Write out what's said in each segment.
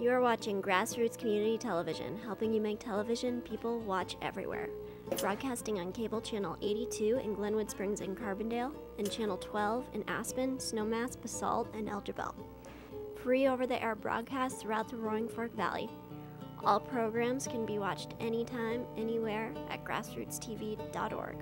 You are watching Grassroots Community Television, helping you make television people watch everywhere. Broadcasting on cable channel 82 in Glenwood Springs and Carbondale, and channel 12 in Aspen, Snowmass, Basalt, and El Jebel. Free over the air broadcasts throughout the Roaring Fork Valley. All programs can be watched anytime, anywhere at grassrootstv.org.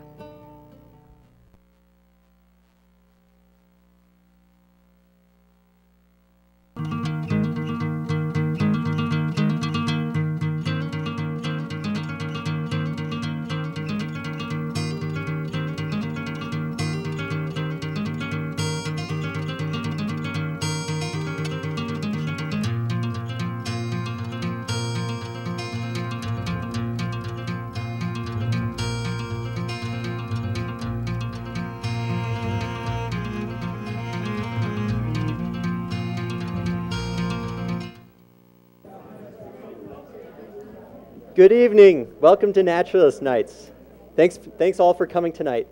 Good evening. Welcome to Naturalist Nights. Thanks, thanks all for coming tonight.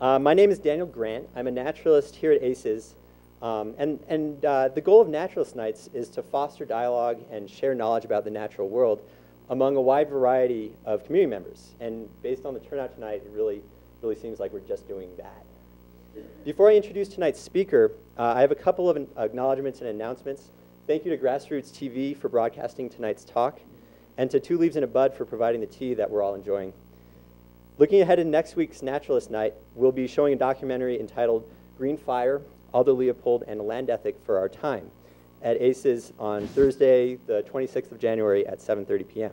Uh, my name is Daniel Grant. I'm a naturalist here at ACES. Um, and and uh, the goal of Naturalist Nights is to foster dialogue and share knowledge about the natural world among a wide variety of community members. And based on the turnout tonight, it really, really seems like we're just doing that. Before I introduce tonight's speaker, uh, I have a couple of acknowledgments and announcements. Thank you to Grassroots TV for broadcasting tonight's talk and to Two Leaves in a Bud for providing the tea that we're all enjoying. Looking ahead in next week's Naturalist Night, we'll be showing a documentary entitled Green Fire, Aldo Leopold, and Land Ethic for Our Time at ACES on Thursday, the 26th of January at 7.30 p.m.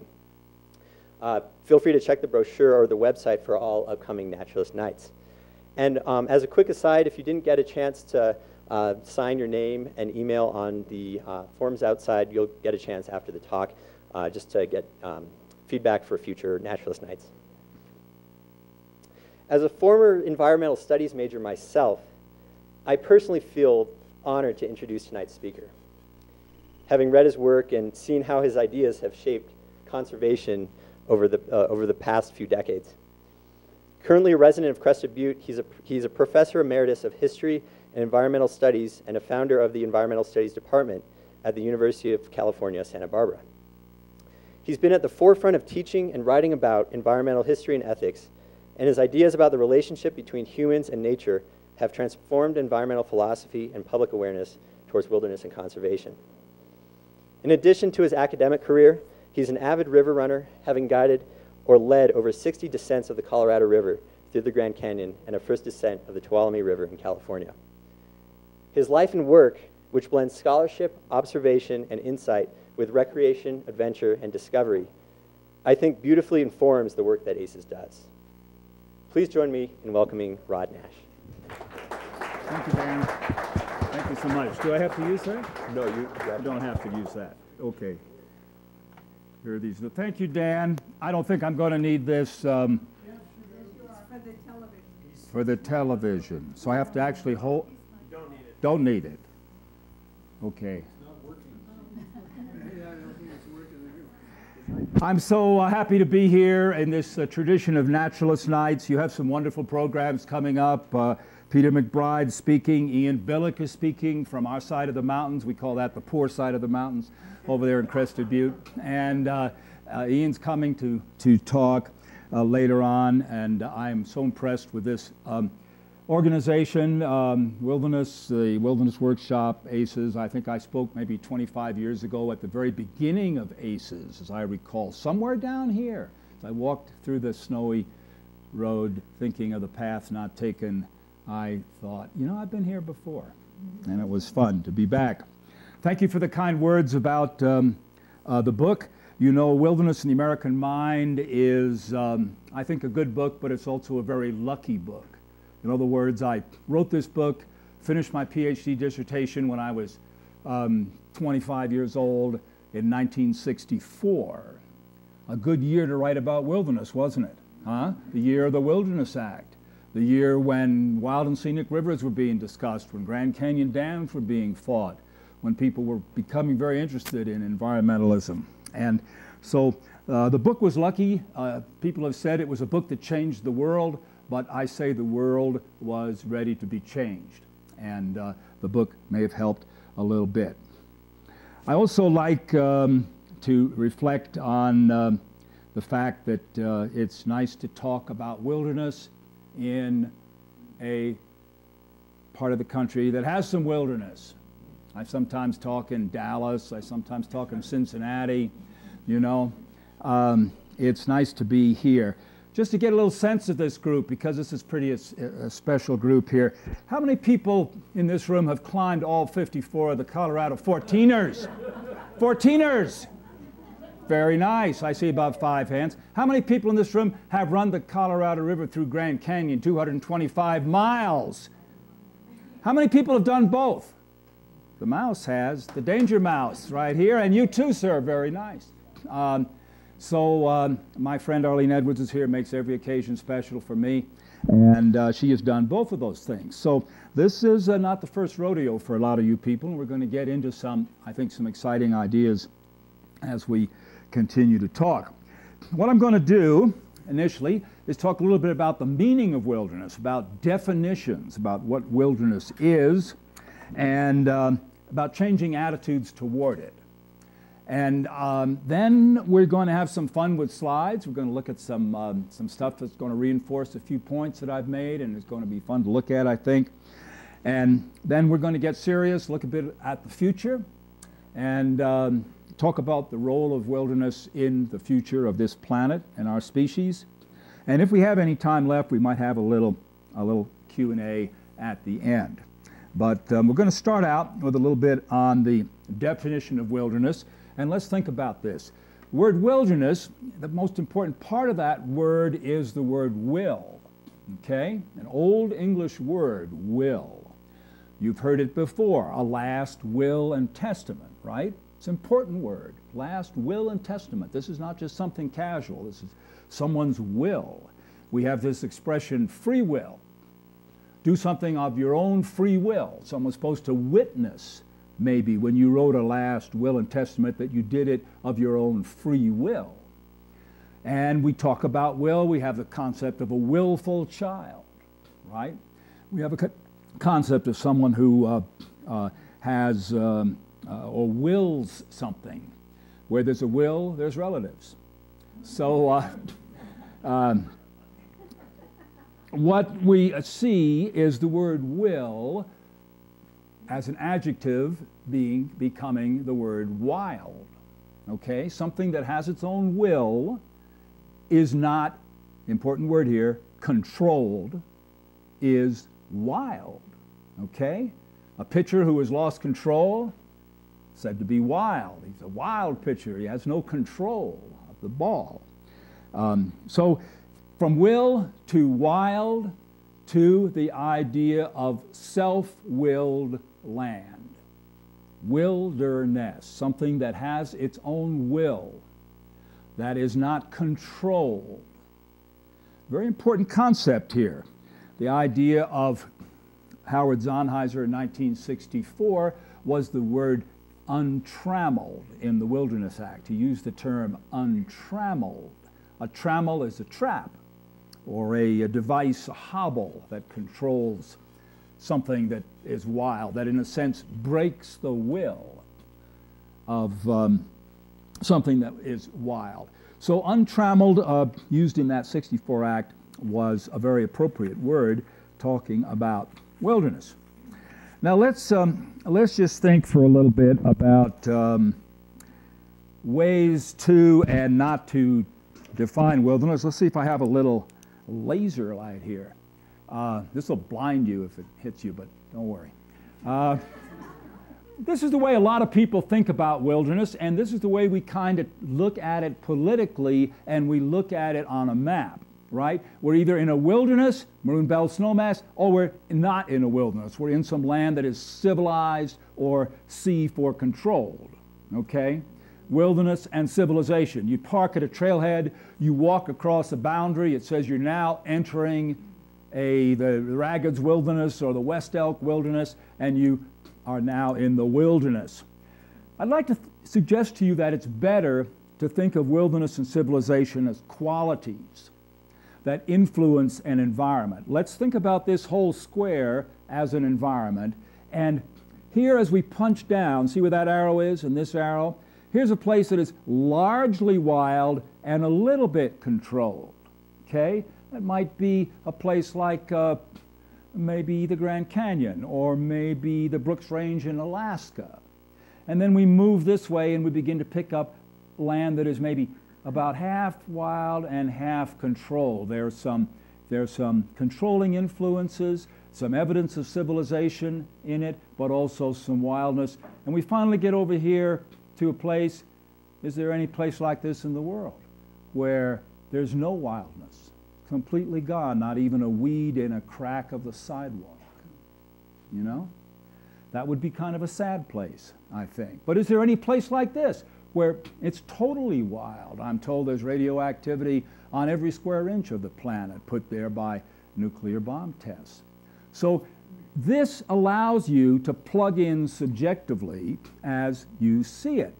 Uh, feel free to check the brochure or the website for all upcoming Naturalist Nights. And um, as a quick aside, if you didn't get a chance to uh, sign your name and email on the uh, forms outside, you'll get a chance after the talk uh, just to get um, feedback for future naturalist nights. As a former environmental studies major myself, I personally feel honored to introduce tonight's speaker. Having read his work and seen how his ideas have shaped conservation over the, uh, over the past few decades. Currently a resident of Crested Butte, he's a, he's a professor emeritus of history and environmental studies and a founder of the environmental studies department at the University of California, Santa Barbara. He's been at the forefront of teaching and writing about environmental history and ethics, and his ideas about the relationship between humans and nature have transformed environmental philosophy and public awareness towards wilderness and conservation. In addition to his academic career, he's an avid river runner, having guided or led over 60 descents of the Colorado River through the Grand Canyon and a first descent of the Tuolumne River in California. His life and work, which blends scholarship, observation, and insight, with recreation, adventure, and discovery, I think beautifully informs the work that ACES does. Please join me in welcoming Rod Nash. Thank you, Dan. Thank you so much. Do I have to use that? No, you, you don't have to use that. Okay. Here are these. Thank you, Dan. I don't think I'm going to need this um, for the television. For the television. So I have to actually hold. Don't need it. Don't need it. Okay. I'm so uh, happy to be here in this uh, tradition of Naturalist Nights. You have some wonderful programs coming up. Uh, Peter McBride speaking, Ian Billick is speaking from our side of the mountains. We call that the poor side of the mountains over there in Crested Butte. And uh, uh, Ian's coming to, to talk uh, later on, and I'm so impressed with this. Um, organization, um, Wilderness, the Wilderness Workshop, ACES. I think I spoke maybe 25 years ago at the very beginning of ACES, as I recall, somewhere down here. As I walked through the snowy road thinking of the path not taken, I thought, you know, I've been here before. And it was fun to be back. Thank you for the kind words about um, uh, the book. You know, Wilderness in the American Mind is, um, I think, a good book, but it's also a very lucky book. In other words, I wrote this book, finished my PhD dissertation when I was um, 25 years old in 1964. A good year to write about wilderness, wasn't it? Huh? The year of the Wilderness Act, the year when wild and scenic rivers were being discussed, when Grand Canyon dams were being fought, when people were becoming very interested in environmentalism. And so uh, the book was lucky. Uh, people have said it was a book that changed the world but I say the world was ready to be changed. And uh, the book may have helped a little bit. I also like um, to reflect on um, the fact that uh, it's nice to talk about wilderness in a part of the country that has some wilderness. I sometimes talk in Dallas, I sometimes talk in Cincinnati, you know. Um, it's nice to be here. Just to get a little sense of this group, because this is pretty a, a special group here. How many people in this room have climbed all 54 of the Colorado 14ers? 14ers! Very nice. I see about five hands. How many people in this room have run the Colorado River through Grand Canyon, 225 miles? How many people have done both? The mouse has, the danger mouse right here, and you too, sir. Very nice. Um, so um, my friend Arlene Edwards is here, makes every occasion special for me, and uh, she has done both of those things. So this is uh, not the first rodeo for a lot of you people, and we're going to get into some, I think, some exciting ideas as we continue to talk. What I'm going to do initially is talk a little bit about the meaning of wilderness, about definitions, about what wilderness is, and um, about changing attitudes toward it. And um, then we're going to have some fun with slides. We're going to look at some, um, some stuff that's going to reinforce a few points that I've made, and it's going to be fun to look at, I think. And then we're going to get serious, look a bit at the future, and um, talk about the role of wilderness in the future of this planet and our species. And if we have any time left, we might have a little, a little Q&A at the end. But um, we're going to start out with a little bit on the definition of wilderness. And let's think about this. Word wilderness, the most important part of that word is the word will. Okay? An old English word, will. You've heard it before, a last will and testament, right? It's an important word. Last will and testament. This is not just something casual. This is someone's will. We have this expression, free will. Do something of your own free will. Someone's supposed to witness, maybe, when you wrote a last will and testament, that you did it of your own free will. And we talk about will, we have the concept of a willful child, right? We have a co concept of someone who uh, uh, has. Um, uh, or wills something. Where there's a will, there's relatives. So, uh, um, what we see is the word will as an adjective being becoming the word wild. Okay? Something that has its own will is not, important word here, controlled, is wild. Okay? A pitcher who has lost control said to be wild. He's a wild pitcher. He has no control of the ball. Um, so, from will to wild to the idea of self willed land. Wilderness, something that has its own will, that is not controlled. Very important concept here. The idea of Howard Zahniser in 1964 was the word untrammeled in the Wilderness Act. He used the term untrammeled. A trammel is a trap or a, a, device, a hobble that controls something that is wild, that in a sense breaks the will of um, something that is wild. So untrammeled, uh, used in that 64 Act, was a very appropriate word talking about wilderness. Now let's um, let's just think for a little bit about um, ways to and not to define wilderness. Let's see if I have a little laser light here. Uh, this will blind you if it hits you, but don't worry. Uh, this is the way a lot of people think about wilderness, and this is the way we kind of look at it politically and we look at it on a map right? We're either in a wilderness, Maroon Bells snowmass, or we're not in a wilderness. We're in some land that is civilized or C for controlled, okay? Wilderness and civilization. You park at a trailhead, you walk across a boundary, it says you're now entering a, the Raggeds Wilderness or the West Elk Wilderness, and you are now in the wilderness. I'd like to suggest to you that it's better to think of wilderness and civilization as qualities that influence an environment. Let's think about this whole square as an environment and here as we punch down, see where that arrow is and this arrow? Here's a place that is largely wild and a little bit controlled. Okay? That might be a place like uh, maybe the Grand Canyon or maybe the Brooks Range in Alaska. And then we move this way and we begin to pick up land that is maybe about half wild and half controlled. There's some, there's some controlling influences, some evidence of civilization in it, but also some wildness. And we finally get over here to a place, is there any place like this in the world where there's no wildness? Completely gone, not even a weed in a crack of the sidewalk. You know? That would be kind of a sad place, I think. But is there any place like this where it's totally wild? I'm told there's radioactivity on every square inch of the planet put there by nuclear bomb tests. So this allows you to plug in subjectively as you see it.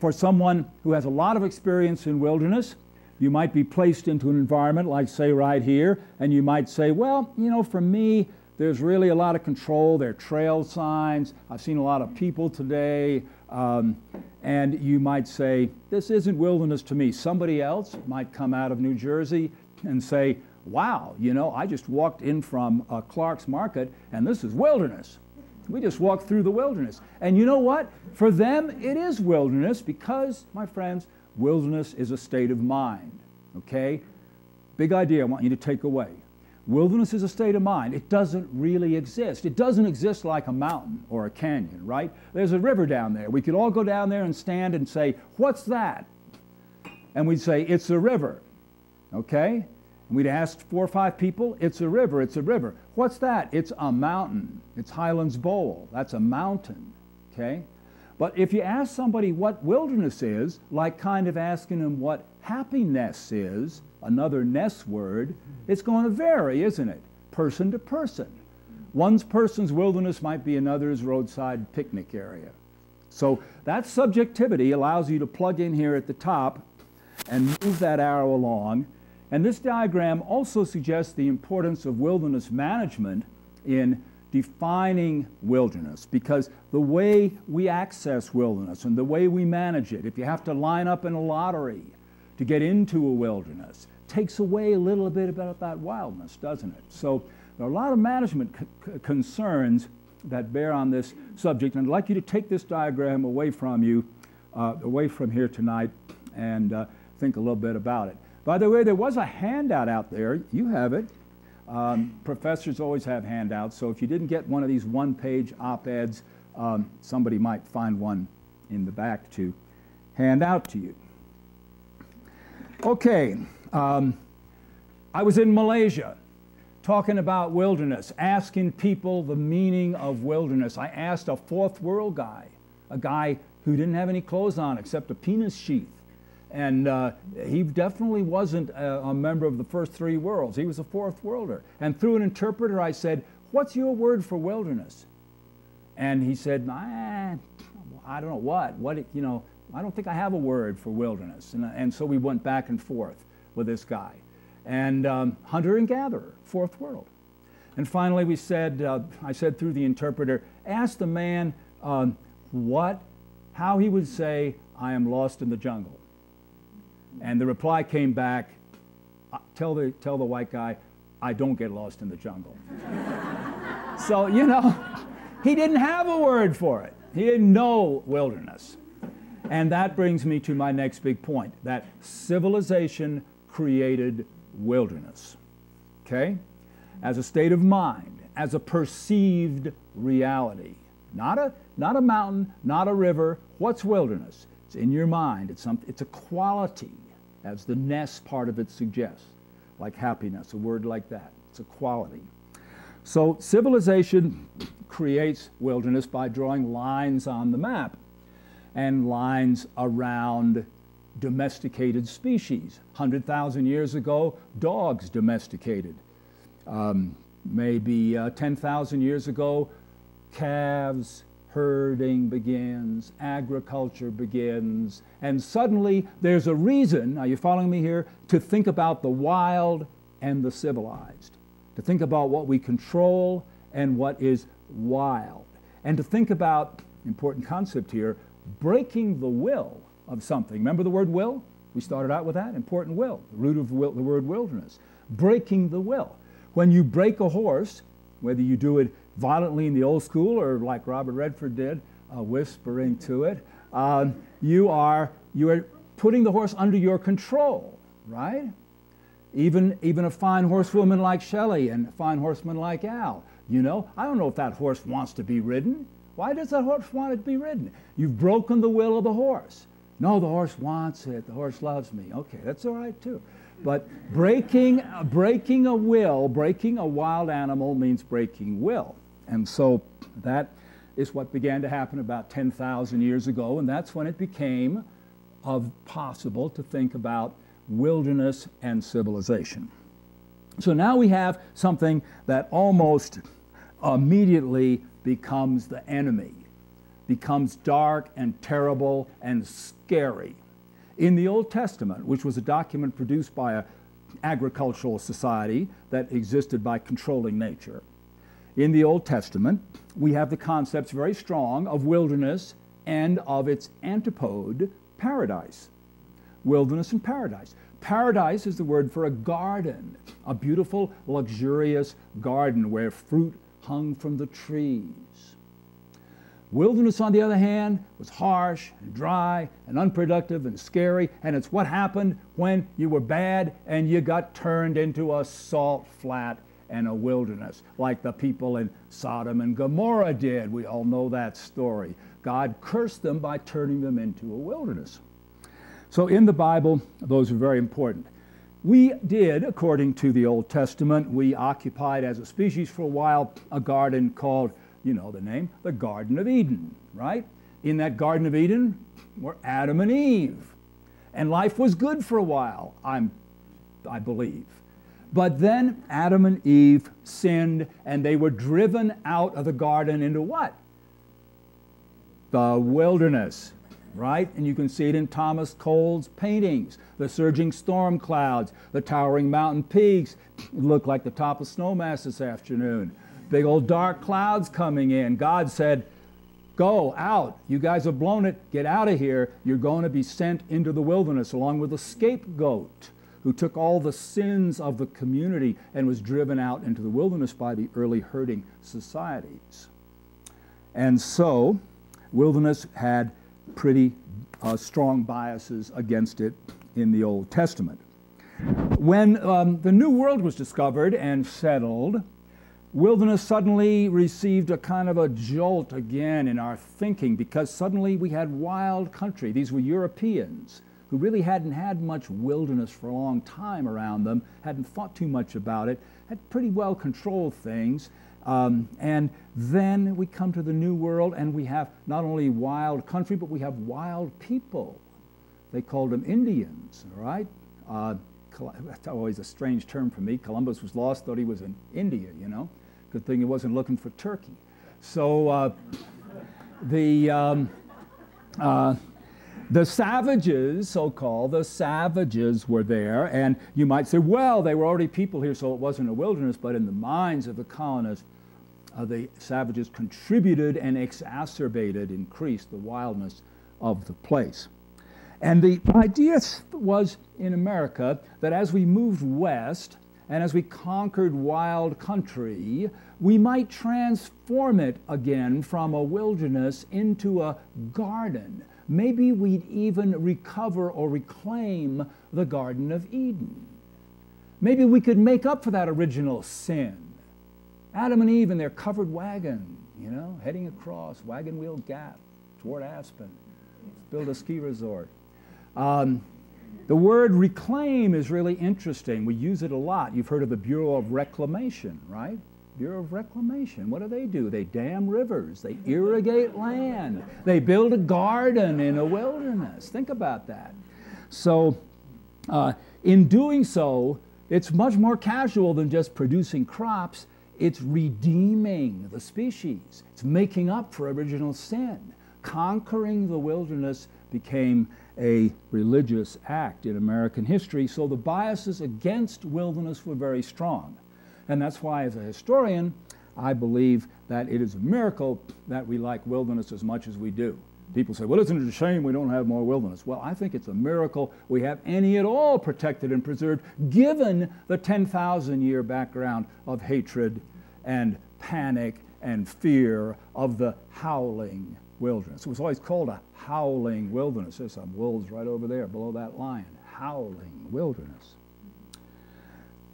For someone who has a lot of experience in wilderness, you might be placed into an environment like, say, right here, and you might say, well, you know, for me, there's really a lot of control. There are trail signs. I've seen a lot of people today. Um, and you might say, this isn't wilderness to me. Somebody else might come out of New Jersey and say, wow, you know, I just walked in from uh, Clark's Market and this is wilderness. We just walked through the wilderness. And you know what? For them, it is wilderness because, my friends, wilderness is a state of mind. Okay? Big idea I want you to take away. Wilderness is a state of mind. It doesn't really exist. It doesn't exist like a mountain or a canyon, right? There's a river down there. We could all go down there and stand and say, What's that? And we'd say, It's a river. Okay? And we'd ask four or five people, It's a river, it's a river. What's that? It's a mountain. It's Highlands Bowl. That's a mountain. Okay? But if you ask somebody what wilderness is, like kind of asking them what happiness is, another ness word, it's going to vary, isn't it? Person to person. One's person's wilderness might be another's roadside picnic area. So that subjectivity allows you to plug in here at the top and move that arrow along. And this diagram also suggests the importance of wilderness management in defining wilderness because the way we access wilderness and the way we manage it, if you have to line up in a lottery to get into a wilderness, takes away a little bit about that wildness, doesn't it? So there are a lot of management concerns that bear on this subject, and I'd like you to take this diagram away from you, uh, away from here tonight, and uh, think a little bit about it. By the way, there was a handout out there. You have it. Um, professors always have handouts, so if you didn't get one of these one-page op-eds, um, somebody might find one in the back to hand out to you. Okay, um, I was in Malaysia talking about wilderness, asking people the meaning of wilderness. I asked a fourth world guy, a guy who didn't have any clothes on except a penis sheath. And uh, he definitely wasn't a, a, member of the first three worlds. He was a fourth worlder. And through an interpreter, I said, What's your word for wilderness? And he said, I don't know what. What, you know, I don't think I have a word for wilderness. And, and so we went back and forth with this guy. And um, hunter and gatherer, fourth world. And finally, we said, uh, I said through the interpreter, ask the man um, what, how he would say, I am lost in the jungle. And the reply came back, uh, tell the, tell the white guy, I don't get lost in the jungle. so, you know, he didn't have a word for it. He didn't know wilderness. And that brings me to my next big point that civilization created wilderness. Okay? As a state of mind, as a perceived reality. Not a, not a mountain, not a river. What's wilderness? It's in your mind. It's, some, it's a quality, as the ness part of it suggests, like happiness, a word like that. It's a quality. So civilization creates wilderness by drawing lines on the map and lines around domesticated species. 100,000 years ago, dogs domesticated. Um, maybe uh, 10,000 years ago, calves, herding begins, agriculture begins, and suddenly there's a reason, are you following me here, to think about the wild and the civilized, to think about what we control and what is wild. and to think about, important concept here, breaking the will of something. Remember the word will? We started out with that, important will, the root of the word wilderness. Breaking the will. When you break a horse, whether you do it violently in the old school or like Robert Redford did, uh, whispering to it, uh, you, are, you are putting the horse under your control, right? Even, even a fine horsewoman like Shelley and a fine horseman like Al. You know, I don't know if that horse wants to be ridden. Why does that horse want to be ridden? You've broken the will of the horse. No, the horse wants it. The horse loves me. Okay, that's all right too. But breaking, breaking a will, breaking a wild animal means breaking will. And so that is what began to happen about 10,000 years ago, and that's when it became of possible to think about wilderness and civilization. So now we have something that almost immediately becomes the enemy, becomes dark and terrible and scary. In the Old Testament, which was a document produced by an agricultural society that existed by controlling nature, in the Old Testament, we have the concepts very strong of wilderness and of its antipode, paradise. Wilderness and paradise. Paradise is the word for a garden, a beautiful, luxurious garden where fruit hung from the trees. Wilderness, on the other hand, was harsh and dry and unproductive and scary, and it's what happened when you were bad and you got turned into a salt flat and a wilderness, like the people in Sodom and Gomorrah did. We all know that story. God cursed them by turning them into a wilderness. So in the Bible, those are very important. We did, according to the Old Testament, we occupied as a species for a while a garden called, you know the name, the Garden of Eden, right? In that Garden of Eden were Adam and Eve. And life was good for a while, I'm, I believe. But then Adam and Eve sinned and they were driven out of the garden into what? The wilderness right? And you can see it in Thomas Cole's paintings. The surging storm clouds, the towering mountain peaks look like the top of Snowmass this afternoon. Big old dark clouds coming in. God said, Go out. You guys have blown it. Get out of here. You're going to be sent into the wilderness along with a scapegoat who took all the sins of the community and was driven out into the wilderness by the early herding societies. And so, wilderness had pretty uh, strong biases against it in the Old Testament. When um, the New World was discovered and settled, wilderness suddenly received a kind of a jolt again in our thinking because suddenly we had wild country. These were Europeans who really hadn't had much wilderness for a long time around them, hadn't thought too much about it, had pretty well controlled things, um, and then we come to the New World and we have not only wild country, but we have wild people. They called them Indians, right? Uh, that's always a strange term for me. Columbus was lost, thought he was in India, you know? Good thing he wasn't looking for Turkey. So uh, the, um, uh, the savages, so called, the savages were there. And you might say, well, they were already people here, so it wasn't a wilderness, but in the minds of the colonists, uh, the savages contributed and exacerbated, increased the wildness of the place. And the idea was in America that as we moved west and as we conquered wild country, we might transform it again from a wilderness into a garden. Maybe we'd even recover or reclaim the Garden of Eden. Maybe we could make up for that original sin Adam and Eve in their covered wagon, you know, heading across Wagon Wheel Gap toward Aspen. build a ski resort. Um, the word reclaim is really interesting. We use it a lot. You've heard of the Bureau of Reclamation, right? Bureau of Reclamation. What do they do? They dam rivers, they irrigate land, they build a garden in a wilderness. Think about that. So, uh, in doing so, it's much more casual than just producing crops. It's redeeming the species. It's making up for original sin. Conquering the wilderness became a religious act in American history, so the biases against wilderness were very strong. And that's why, as a historian, I believe that it is a miracle that we like wilderness as much as we do. People say, well, isn't it a shame we don't have more wilderness? Well, I think it's a miracle we have any at all protected and preserved, given the 10,000 year background of hatred and panic and fear of the howling wilderness. It was always called a howling wilderness. There's some wolves right over there below that line. Howling wilderness.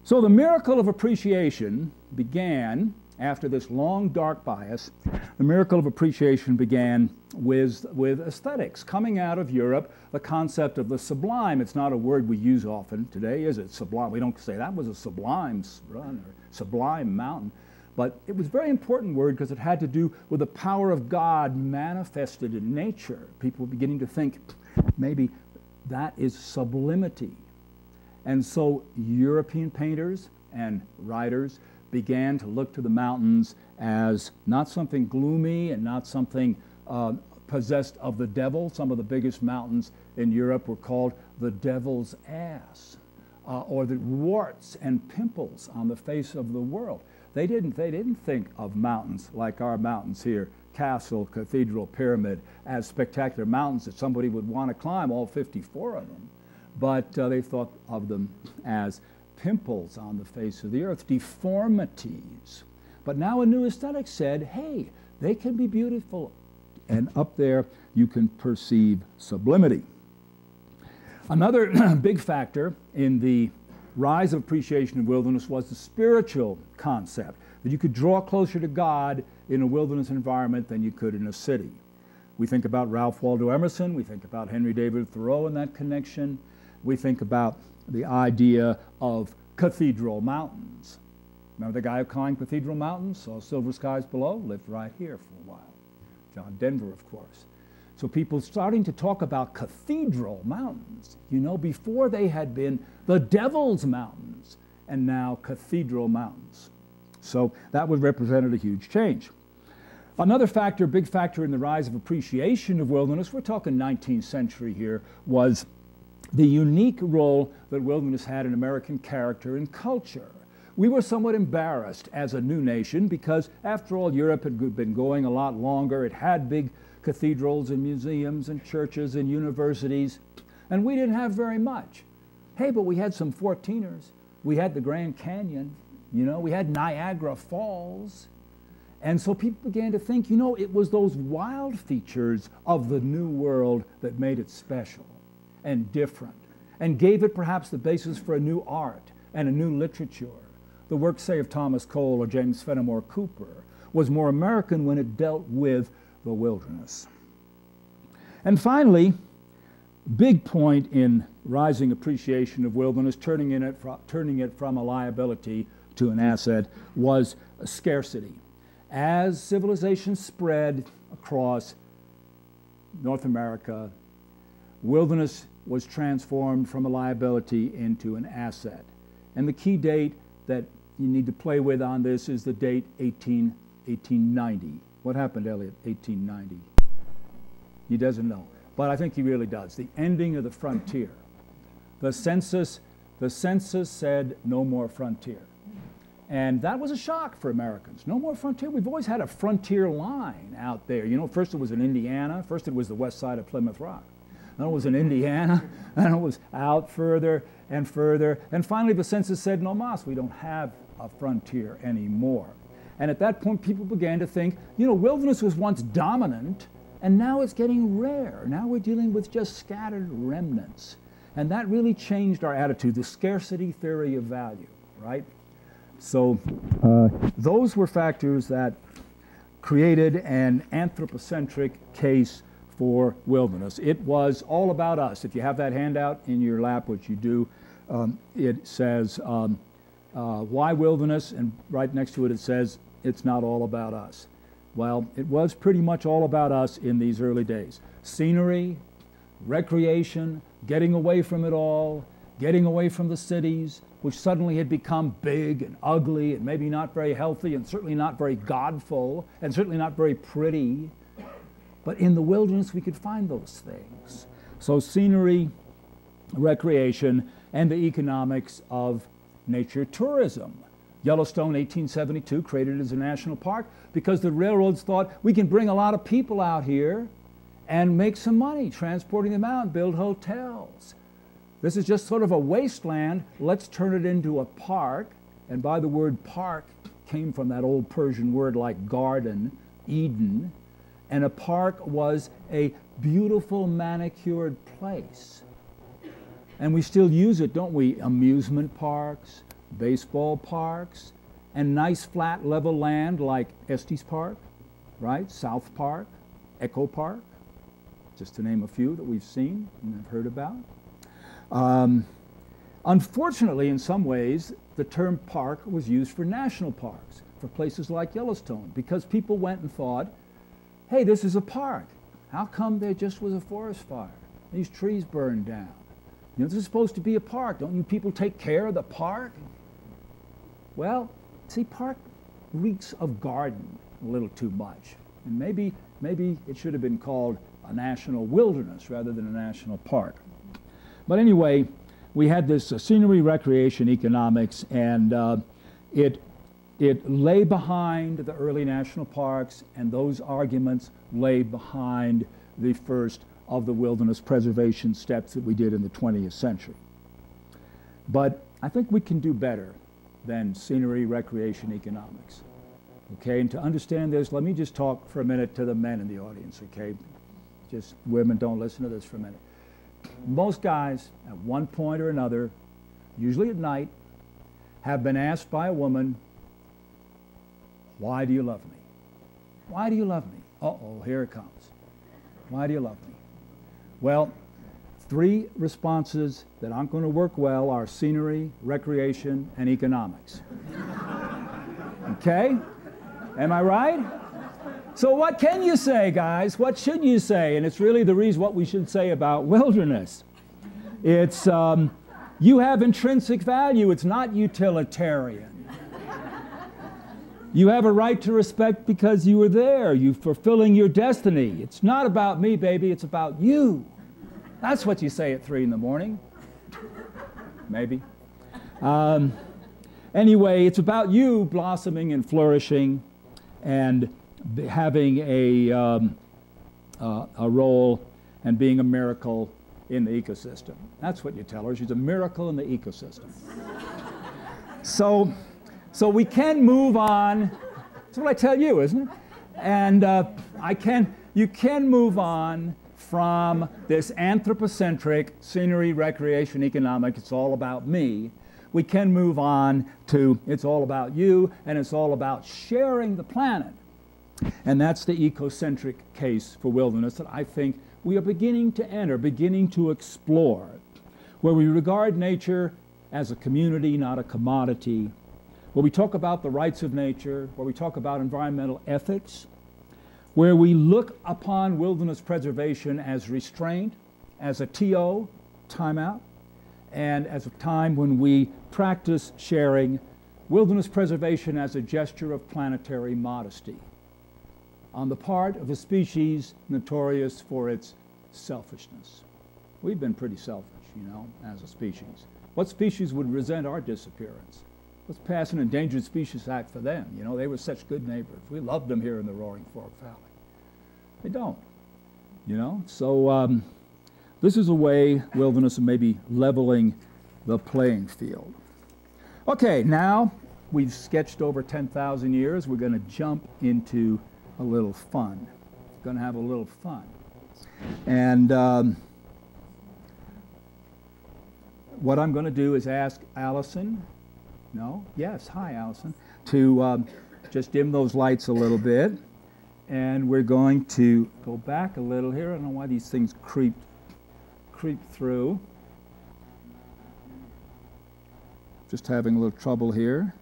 So the miracle of appreciation began after this long dark bias. The miracle of appreciation began with, with aesthetics. Coming out of Europe, the concept of the sublime, it's not a word we use often today, is it? Sublime. We don't say that was a sublime run or sublime mountain. But it was a very important word because it had to do with the power of God manifested in nature. People were beginning to think maybe that is sublimity. And so European painters and writers began to look to the mountains as not something gloomy and not something uh, possessed of the devil. Some of the biggest mountains in Europe were called the devil's ass, uh, or the warts and pimples on the face of the world. They didn't, they didn't think of mountains like our mountains here, castle, cathedral, pyramid, as spectacular mountains that somebody would want to climb, all 54 of them. But uh, they thought of them as pimples on the face of the earth, deformities. But now a new aesthetic said, hey, they can be beautiful. And up there, you can perceive sublimity. Another big factor in the rise of appreciation of wilderness was the spiritual concept that you could draw closer to God in a wilderness environment than you could in a city. We think about Ralph Waldo Emerson, we think about Henry David Thoreau in that connection, we think about the idea of cathedral mountains. Remember the guy who climbed Cathedral Mountains, saw silver skies below, lived right here for a while. John Denver, of course. So people starting to talk about cathedral mountains, you know, before they had been the devil's mountains, and now cathedral mountains. So that would represented a huge change. Another factor, big factor in the rise of appreciation of wilderness, we're talking 19th century here, was the unique role that wilderness had in American character and culture. We were somewhat embarrassed as a new nation because, after all, Europe had been going a lot longer. It had big cathedrals and museums and churches and universities, and we didn't have very much. Hey, but we had some 14ers. We had the Grand Canyon, you know, we had Niagara Falls. And so people began to think, you know, it was those wild features of the New World that made it special and different and gave it perhaps the basis for a new art and a new literature. The work, say, of Thomas Cole or James Fenimore Cooper was more American when it dealt with the wilderness. And finally, big point in rising appreciation of wilderness, turning, it, turning it from a liability to an asset, was scarcity. As civilization spread across North America, wilderness was transformed from a liability into an asset. And the key date that you need to play with on this is the date 18, 1890. What happened, Elliot, 1890? He doesn't know. But I think he really does. The ending of the frontier. The census, the census said no more frontier. And that was a shock for Americans. No more frontier. We've always had a frontier line out there. You know, first it was in Indiana, first it was the west side of Plymouth Rock. Then it was in Indiana, and it was out further and further. And finally, the census said, no mas, we don't have a frontier anymore. And at that point, people began to think, you know, wilderness was once dominant, and now it's getting rare. Now we're dealing with just scattered remnants. And that really changed our attitude, the scarcity theory of value, right? So uh, those were factors that created an anthropocentric case for wilderness. It was all about us. If you have that handout in your lap, which you do, um, it says, um, uh, Why wilderness? And right next to it, it says, It's not all about us. Well, it was pretty much all about us in these early days. Scenery, recreation, getting away from it all, getting away from the cities, which suddenly had become big and ugly and maybe not very healthy and certainly not very godful and certainly not very pretty. But in the wilderness, we could find those things. So, scenery, recreation, and the economics of nature tourism. Yellowstone, 1872, created as a national park because the railroads thought we can bring a lot of people out here and make some money transporting them out and build hotels. This is just sort of a wasteland. Let's turn it into a park. And by the word park came from that old Persian word like garden, Eden. And a park was a beautiful manicured place. And we still use it, don't we? Amusement parks, baseball parks, and nice flat level land like Estes Park, right? South Park, Echo Park, just to name a few that we've seen and have heard about. Um, unfortunately, in some ways, the term park was used for national parks, for places like Yellowstone, because people went and thought, hey, this is a park. How come there just was a forest fire? These trees burned down. You know, this is supposed to be a park. Don't you people take care of the park? Well, see, park reeks of garden a little too much. And maybe, maybe it should have been called a national wilderness rather than a national park. But anyway, we had this uh, scenery, recreation, economics, and uh, it, it lay behind the early national parks, and those arguments lay behind the first of the wilderness preservation steps that we did in the 20th century. But I think we can do better than scenery, recreation, economics. Okay, and to understand this, let me just talk for a minute to the men in the audience, okay? Just women don't listen to this for a minute. Most guys, at one point or another, usually at night, have been asked by a woman, Why do you love me? Why do you love me? Uh oh, here it comes. Why do you love me? Well, three responses that aren't going to work well are scenery, recreation, and economics. okay? Am I right? So, what can you say, guys? What should you say? And it's really the reason what we should say about wilderness. It's um, you have intrinsic value, it's not utilitarian. You have a right to respect because you were there. You're fulfilling your destiny. It's not about me, baby, it's about you. That's what you say at 3 in the morning. Maybe. Um, anyway, it's about you blossoming and flourishing and having a, um, uh, a role and being a miracle in the ecosystem. That's what you tell her. She's a miracle in the ecosystem. so, so we can move on. That's what I tell you, isn't it? And uh, I can, you can move on from this anthropocentric scenery, recreation, economic, it's all about me. We can move on to it's all about you and it's all about sharing the planet. And that's the ecocentric case for wilderness that I think we are beginning to enter, beginning to explore, where we regard nature as a community, not a commodity, where we talk about the rights of nature, where we talk about environmental ethics, where we look upon wilderness preservation as restraint, as a TO, timeout, and as a time when we practice sharing wilderness preservation as a gesture of planetary modesty on the part of a species notorious for its selfishness. We've been pretty selfish, you know, as a species. What species would resent our disappearance? Let's pass an Endangered Species Act for them. You know, they were such good neighbors. We loved them here in the Roaring Fork Valley. They don't, you know? So um, this is a way wilderness of maybe leveling the playing field. Okay, now we've sketched over 10,000 years. We're going to jump into a little fun. Going to have a little fun. And um, what I'm going to do is ask Allison, no, yes, hi Allison, to um, just dim those lights a little bit. And we're going to go back a little here. I don't know why these things creep, creep through. Just having a little trouble here.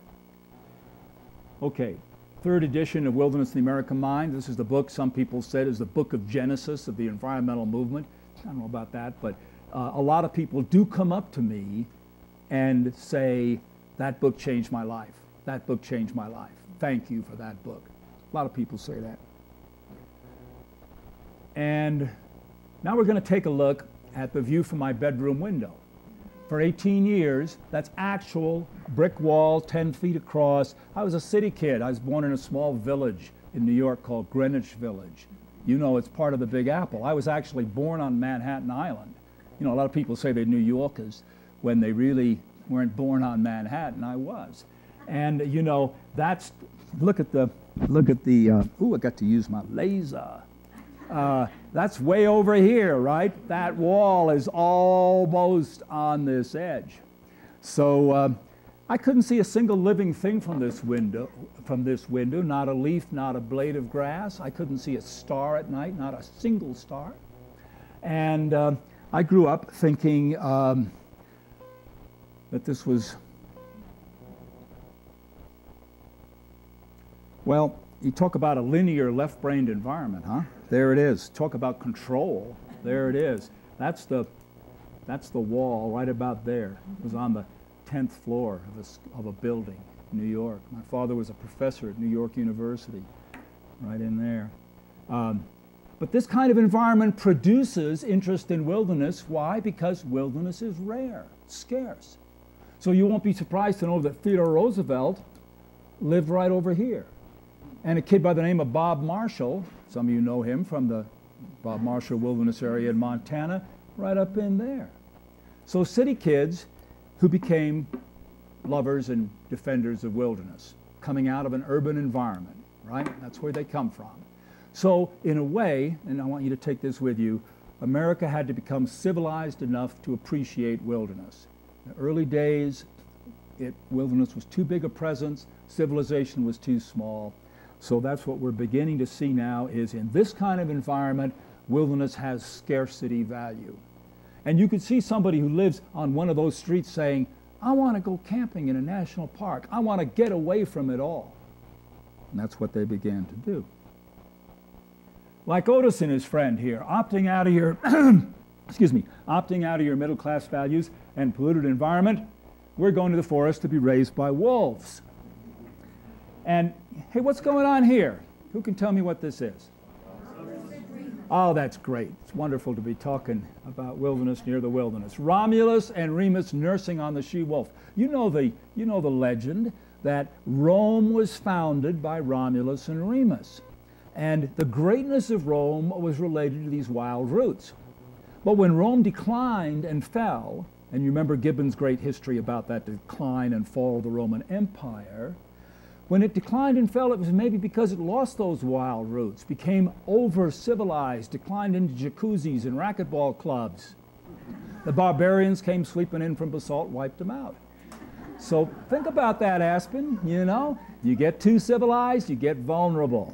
Okay, third edition of Wilderness in the American Mind. This is the book some people said is the book of Genesis of the environmental movement. I don't know about that, but uh, a lot of people do come up to me and say, that book changed my life. That book changed my life. Thank you for that book. A lot of people say that. And now we're going to take a look at the view from my bedroom window. for 18 years. That's actual brick wall, 10 feet across. I was a city kid. I was born in a small village in New York called Greenwich Village. You know, it's part of the Big Apple. I was actually born on Manhattan Island. You know, a lot of people say they're New Yorkers when they really weren't born on Manhattan. I was. And, you know, that's, look at the, look at the, uh, ooh, I got to use my laser. Uh, that's way over here, right? That wall is almost on this edge. So uh, I couldn't see a single living thing from this window. From this window, not a leaf, not a blade of grass. I couldn't see a star at night, not a single star. And uh, I grew up thinking um, that this was, well, you talk about a linear left-brained environment, huh? There it is. Talk about control. There it is. That's the, that's the wall right about there. It was on the 10th floor of a, of a building in New York. My father was a professor at New York University, right in there. Um, but this kind of environment produces interest in wilderness. Why? Because wilderness is rare, scarce. So you won't be surprised to know that Theodore Roosevelt lived right over here. And a kid by the name of Bob Marshall, some of you know him from the Bob Marshall Wilderness area in Montana, right up in there. So city kids who became lovers and defenders of wilderness, coming out of an urban environment, right? That's where they come from. So in a way, and I want you to take this with you, America had to become civilized enough to appreciate wilderness. In the early days, it, wilderness was too big a presence, civilization was too small. So that's what we're beginning to see now is in this kind of environment, wilderness has scarcity value. And you could see somebody who lives on one of those streets saying, I want to go camping in a national park. I want to get away from it all. And that's what they began to do. Like Otis and his friend here, opting out of your, excuse me, opting out of your middle class values and polluted environment, we're going to the forest to be raised by wolves. And hey, what's going on here? Who can tell me what this is? Oh, that's great. It's wonderful to be talking about wilderness near the wilderness. Romulus and Remus nursing on the she wolf. You know the, you know the legend that Rome was founded by Romulus and Remus. And the greatness of Rome was related to these wild roots. But when Rome declined and fell, and you remember Gibbon's great history about that decline and fall of the Roman Empire, when it declined and fell, it was maybe because it lost those wild roots, became over civilized, declined into jacuzzis and racquetball clubs. The barbarians came sweeping in from basalt, wiped them out. So think about that, Aspen. You know, you get too civilized, you get vulnerable.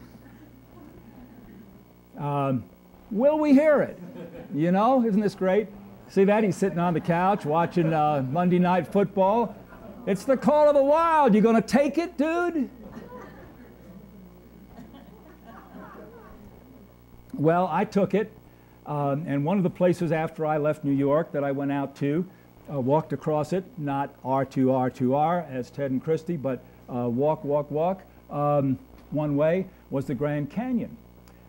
Um, will we hear it? You know, isn't this great? See that? He's sitting on the couch watching uh, Monday Night Football. It's the call of the wild. You going to take it, dude? well, I took it. Um, and one of the places after I left New York that I went out to, uh, walked across it, not R2R2R as Ted and Christy, but uh, walk, walk, walk, um, one way, was the Grand Canyon.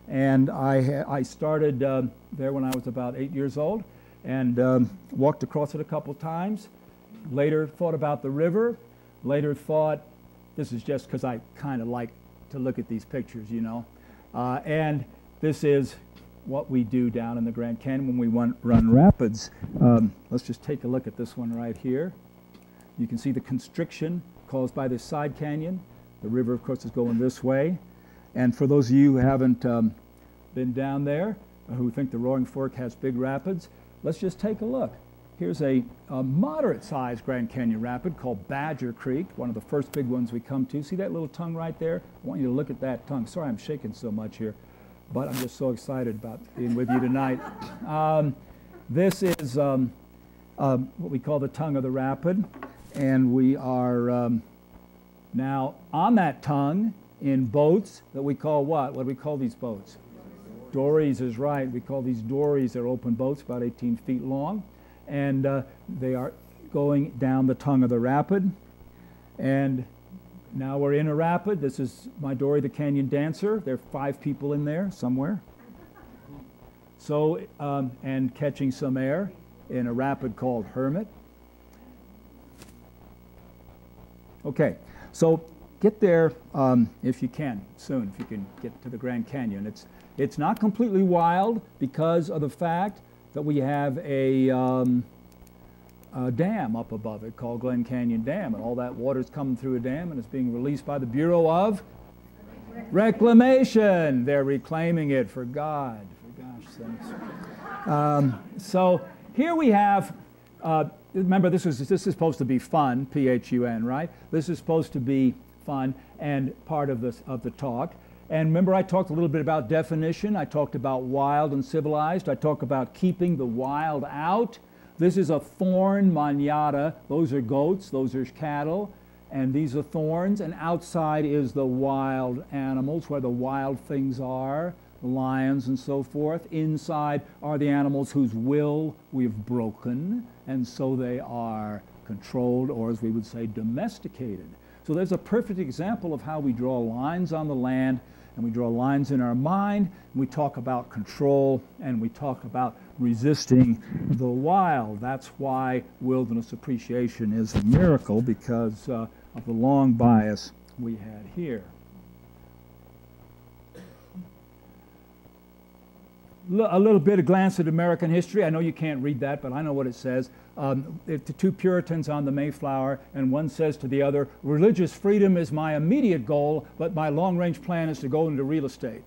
And I, I started uh, there when I was about eight years old and um, walked across it a couple times later thought about the river, later thought, this is just because I kind of like to look at these pictures, you know. Uh, and this is what we do down in the Grand Canyon when we run, run rapids. Um, let's just take a look at this one right here. You can see the constriction caused by this side canyon. The river, of course, is going this way. And for those of you who haven't um, been down there, who think the Roaring Fork has big rapids, let's just take a look. Here's a, a moderate-sized Grand Canyon rapid called Badger Creek, one of the first big ones we come to. See that little tongue right there? I want you to look at that tongue. Sorry I'm shaking so much here, but I'm just so excited about being with you tonight. Um, this is um, uh, what we call the tongue of the rapid, and we are um, now on that tongue in boats that we call what? What do we call these boats? Dories is right. We call these dories. They're open boats about 18 feet long and uh, they are going down the tongue of the rapid. And now we're in a rapid. This is my Dory the Canyon Dancer. There are five people in there somewhere. So, um, and catching some air in a rapid called Hermit. Okay, so get there um, if you can soon, if you can get to the Grand Canyon. It's, it's not completely wild because of the fact that we have a, um, a dam up above it called Glen Canyon Dam, and all that water's coming through a dam and it's being released by the Bureau of Reclamation. They're reclaiming it for God, for gosh sakes. Um, so here we have. Uh, remember, this is this is supposed to be fun, P-H-U-N, right? This is supposed to be fun and part of the of the talk. And remember, I talked a little bit about definition. I talked about wild and civilized. I talked about keeping the wild out. This is a thorn manyatta. Those are goats. Those are cattle and these are thorns, and outside is the wild animals, where the wild things are, lions and so forth. Inside are the animals whose will we've broken, and so they are controlled, or as we would say, domesticated. So there's a perfect example of how we draw lines on the land, and we draw lines in our mind, we talk about control, and we talk about resisting the wild. That's why wilderness appreciation is a miracle, because uh, of the long bias we had here. A little bit of glance at American history. I know you can't read that, but I know what it says. Um, the two Puritans on the Mayflower, and one says to the other, Religious freedom is my immediate goal, but my long range plan is to go into real estate.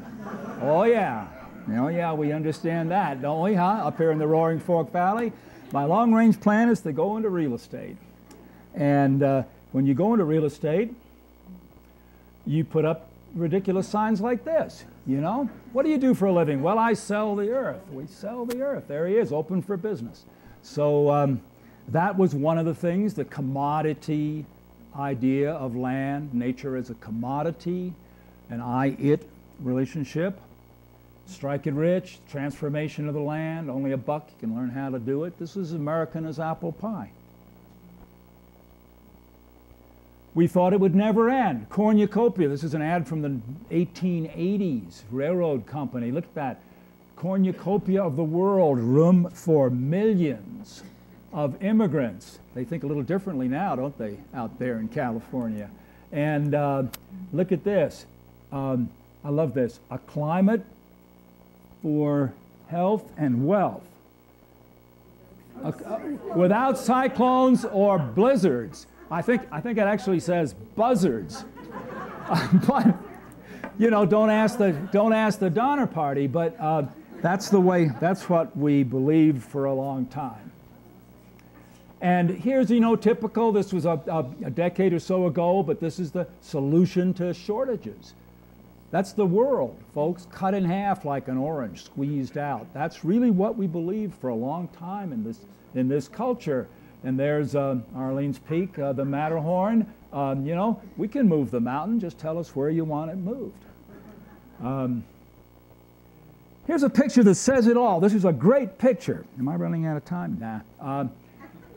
oh, yeah. Oh, yeah, we understand that, don't we, huh? Up here in the Roaring Fork Valley. My long range plan is to go into real estate. And uh, when you go into real estate, you put up ridiculous signs like this. You know, what do you do for a living? Well, I sell the earth. We sell the earth. There he is, open for business. So um, that was one of the things, the commodity idea of land, nature as a commodity, an I it relationship. Strike it rich, transformation of the land, only a buck, you can learn how to do it. This is American as apple pie. We thought it would never end. Cornucopia, this is an ad from the 1880s, railroad company. Look at that. Cornucopia of the world, room for millions of immigrants. They think a little differently now, don't they, out there in California? And uh, look at this. Um, I love this. A climate for health and wealth. Uh, without cyclones or blizzards. I think, I think it actually says buzzards. but, you know, don't ask the, don't ask the Donner Party, but uh, that's the way, that's what we believed for a long time. And here's, you know, typical, this was a, a, a decade or so ago, but this is the solution to shortages. That's the world, folks, cut in half like an orange, squeezed out. That's really what we believed for a long time in this, in this culture. And there's uh, Arlene's Peak, uh, the Matterhorn. Um, you know, we can move the mountain. Just tell us where you want it moved. Um, here's a picture that says it all. This is a great picture. Am I running out of time? Nah. Uh,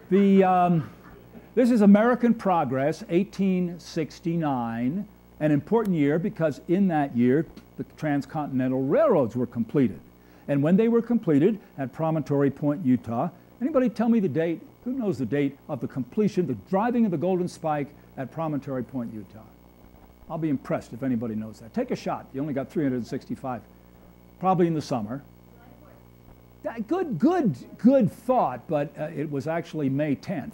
the, um, this is American Progress, 1869, an important year because in that year the transcontinental railroads were completed. And when they were completed at Promontory Point, Utah, anybody tell me the date? Who knows the date of the completion, the driving of the Golden Spike at Promontory Point, Utah? I'll be impressed if anybody knows that. Take a shot. You only got 365. Probably in the summer. Good, good, good thought, but uh, it was actually May 10th.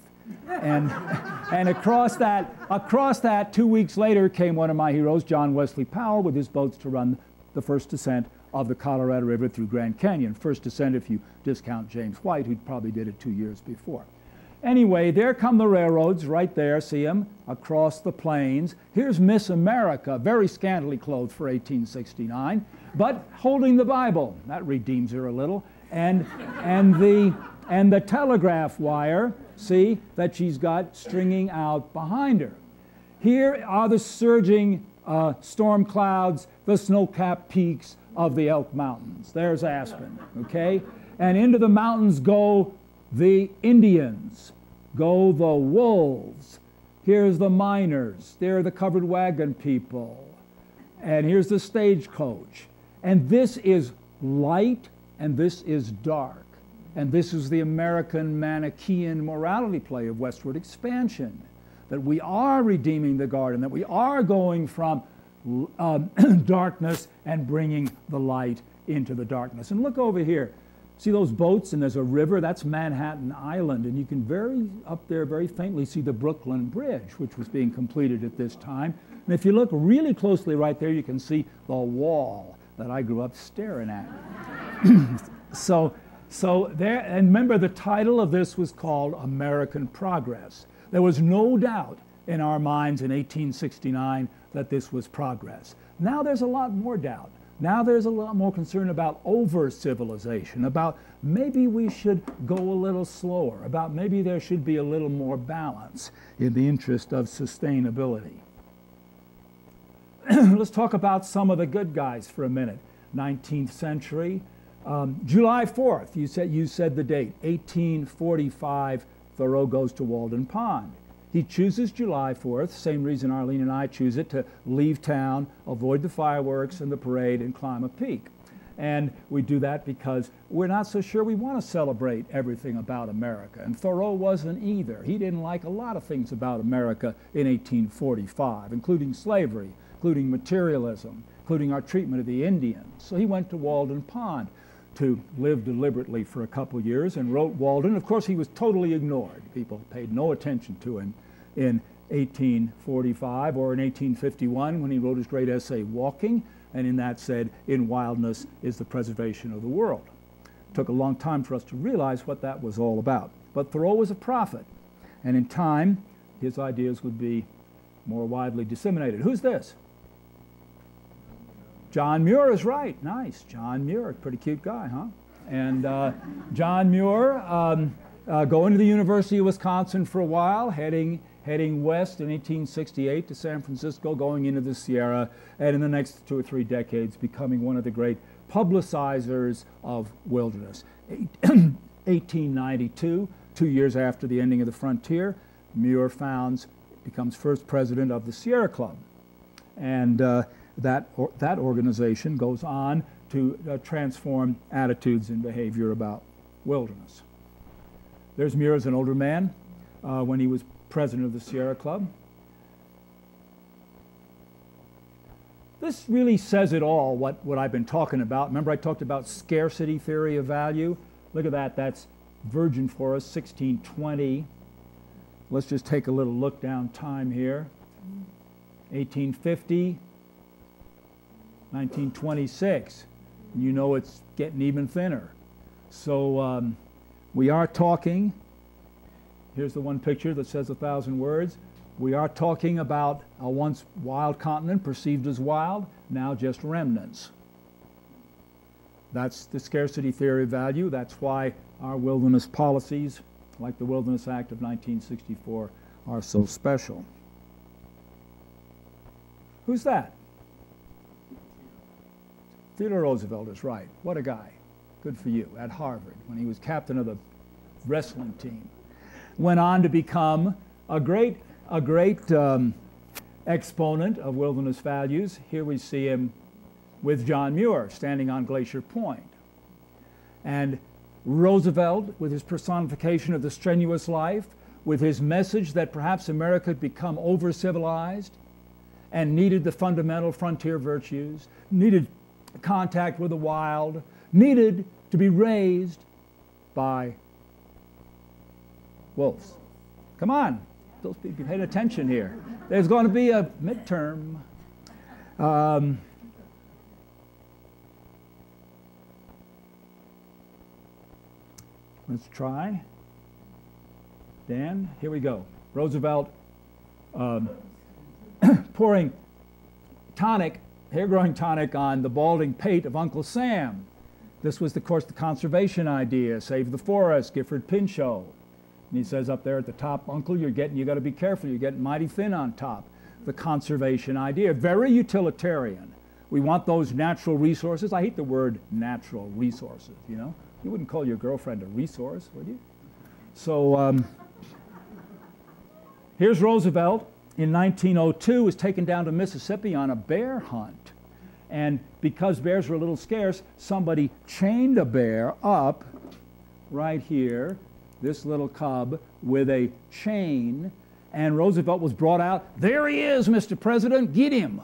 and, and across that, across that, two weeks later came one of my heroes, John Wesley Powell, with his boats to run the first descent of the Colorado River through Grand Canyon. First descent if you discount James White, who probably did it two years before. Anyway, there come the railroads right there, see them, across the plains. Here's Miss America, very scantily clothed for 1869, but holding the Bible. That redeems her a little. And, and, the, and the telegraph wire, see, that she's got stringing out behind her. Here are the surging uh, storm clouds, the snow capped peaks of the Elk Mountains. There's Aspen, okay? And into the mountains go the Indians, go the wolves. Here's the miners. There are the covered wagon people. And here's the stagecoach. And this is light and this is dark. And this is the American Manichaean morality play of westward expansion. that we are redeeming the garden, that we are going from um, darkness and bringing the light into the darkness. And look over here. See those boats, and there's a river? That's Manhattan Island. And you can very, up there, very faintly see the Brooklyn Bridge, which was being completed at this time. And if you look really closely right there, you can see the wall that I grew up staring at. so, so there, and remember the title of this was called American Progress. There was no doubt in our minds in 1869 that this was progress. Now there's a lot more doubt. Now there's a lot more concern about over civilization, about maybe we should go a little slower, about maybe there should be a little more balance in the interest of sustainability. Let's talk about some of the good guys for a minute. 19th century, um, July 4th, you said, you said the date, 1845, Thoreau goes to Walden Pond. He chooses July 4th, same reason Arlene and I choose it, to leave town, avoid the fireworks and the parade, and climb a peak. And we do that because we're not so sure we want to celebrate everything about America. And Thoreau wasn't either. He didn't like a lot of things about America in 1845, including slavery, including materialism, including our treatment of the Indians. So he went to Walden Pond to live deliberately for a couple years and wrote Walden. Of course, he was totally ignored. People paid no attention to him in 1845 or in 1851 when he wrote his great essay, Walking, and in that said, In wildness is the preservation of the world. It took a long time for us to realize what that was all about. But Thoreau was a prophet, and in time, his ideas would be more widely disseminated. Who's this? John Muir is right. Nice. John Muir, pretty cute guy, huh? And uh, John Muir, um, uh, going to the University of Wisconsin for a while, heading heading west in 1868 to San Francisco, going into the Sierra, and in the next two or three decades becoming one of the great publicizers of wilderness. 1892, two years after the ending of the frontier, Muir founds, becomes first president of the Sierra Club. And uh, that, or, that organization goes on to uh, transform attitudes and behavior about wilderness. There's Muir as an older man uh, when he was president of the Sierra Club. This really says it all, what, what I've been talking about. Remember, I talked about scarcity theory of value? Look at that. That's Virgin Forest, 1620. Let's just take a little look down time here. 1850, 1926. You know it's getting even thinner. So um, we are talking Here's the one picture that says a thousand words. We are talking about a once wild continent perceived as wild, now just remnants. That's the scarcity theory of value. That's why our wilderness policies, like the Wilderness Act of 1964, are so special. Who's that? Theodore Roosevelt is right. What a guy. Good for you. At Harvard, when he was captain of the wrestling team went on to become a great, a great um, exponent of wilderness values. Here we see him with John Muir standing on Glacier Point. And Roosevelt, with his personification of the strenuous life, with his message that perhaps America had become over civilized and needed the fundamental frontier virtues, needed contact with the wild, needed to be raised by wolves. Come on, those people paying attention here. There's going to be a midterm. Um, let's try. Dan, here we go. Roosevelt um, pouring tonic, hair growing tonic on the balding pate of Uncle Sam. This was, of course, the conservation idea save the forest, Gifford Pinchot. And he says up there at the top, Uncle, you're getting, you got to be careful. You're getting mighty thin on top. The conservation idea, very utilitarian. We want those natural resources. I hate the word natural resources, you know. You wouldn't call your girlfriend a resource, would you? So um, here's Roosevelt in 1902 was taken down to Mississippi on a bear hunt. And because bears were a little scarce, somebody chained a bear up right here this little cub with a chain and Roosevelt was brought out. There he is, Mr. President, get him.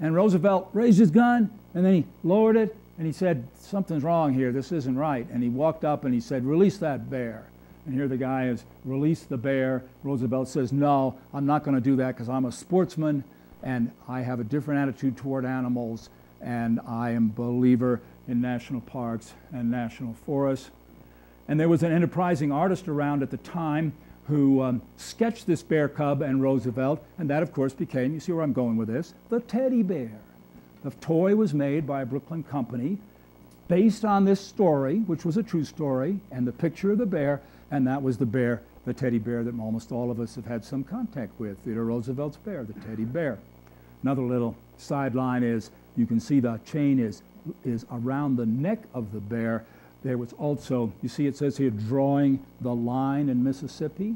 And Roosevelt raised his gun, and then he lowered it, and he said, Something's wrong here, this isn't right. And he walked up and he said, Release that bear. And here the guy is, Release the bear. Roosevelt says, No, I'm not going to do that because I'm a sportsman and I have a different attitude toward animals, and I am a believer in national parks and national forests. And there was an enterprising artist around at the time who um, sketched this bear cub and Roosevelt, and that, of course, became, you see where I'm going with this, the teddy bear. The toy was made by a Brooklyn company based on this story, which was a true story, and the picture of the bear, and that was the bear, the teddy bear that almost all of us have had some contact with, Theodore Roosevelt's bear, the teddy bear. Another little sideline is you can see the chain is, is around the neck of the bear. There was also, you see it says here, drawing the line in Mississippi.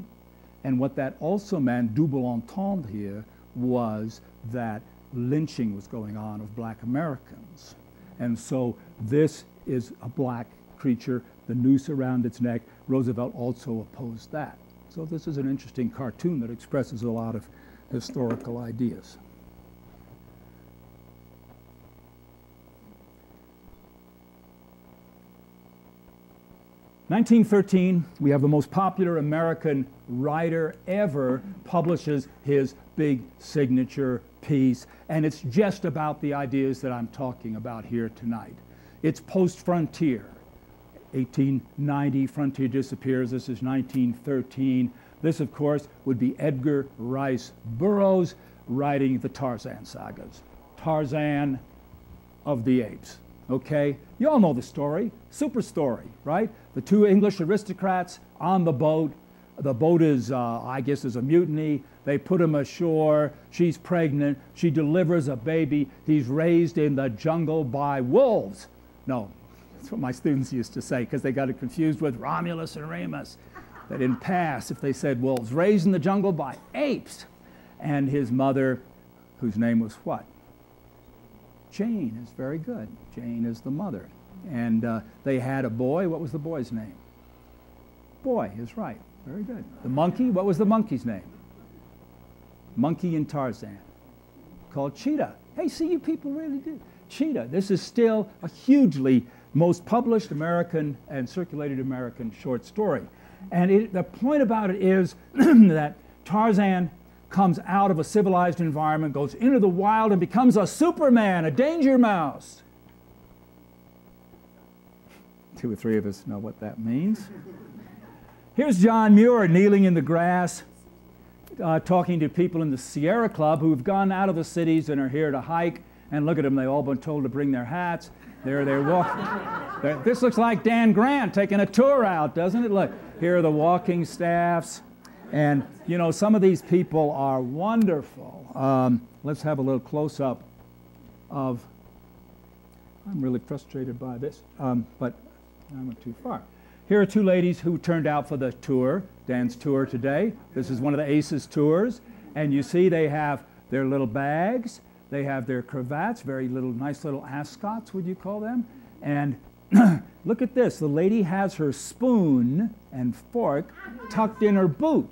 And what that also meant, double entendre here, was that lynching was going on of black Americans. And so this is a black creature, the noose around its neck. Roosevelt also opposed that. So this is an interesting cartoon that expresses a lot of historical ideas. 1913, we have the most popular American writer ever publishes his big signature piece, and it's just about the ideas that I'm talking about here tonight. It's post frontier. 1890, frontier disappears. This is 1913. This, of course, would be Edgar Rice Burroughs writing the Tarzan sagas. Tarzan of the Apes. Okay? You all know the story. Super story, right? The two English aristocrats on the boat. The boat is, uh, I guess, is a mutiny. They put him ashore. She's pregnant. She delivers a baby. He's raised in the jungle by wolves. No, that's what my students used to say because they got it confused with Romulus and Remus. They didn't pass if they said wolves. Raised in the jungle by apes. And his mother, whose name was what? Jane is very good. Jane is the mother. And uh, they had a boy. What was the boy's name? Boy is right. Very good. The monkey, what was the monkey's name? Monkey and Tarzan. Called Cheetah. Hey, see, you people really do. Cheetah. This is still a hugely most published American and circulated American short story. And it, the point about it is that Tarzan comes out of a civilized environment, goes into the wild, and becomes a Superman, a danger mouse. Two or three of us know what that means. Here's John Muir kneeling in the grass, uh, talking to people in the Sierra Club who've gone out of the cities and are here to hike. And look at them, they've all been told to bring their hats. There they're walking. this looks like Dan Grant taking a tour out, doesn't it? Look, here are the walking staffs. And, you know, some of these people are wonderful. Um, let's have a little close up of, I'm really frustrated by this, um, but I went too far. Here are two ladies who turned out for the tour, Dan's tour today. This is one of the ACES tours. And you see they have their little bags, they have their cravats, very little, nice little ascots, would you call them? And look at this the lady has her spoon and fork tucked in her boot.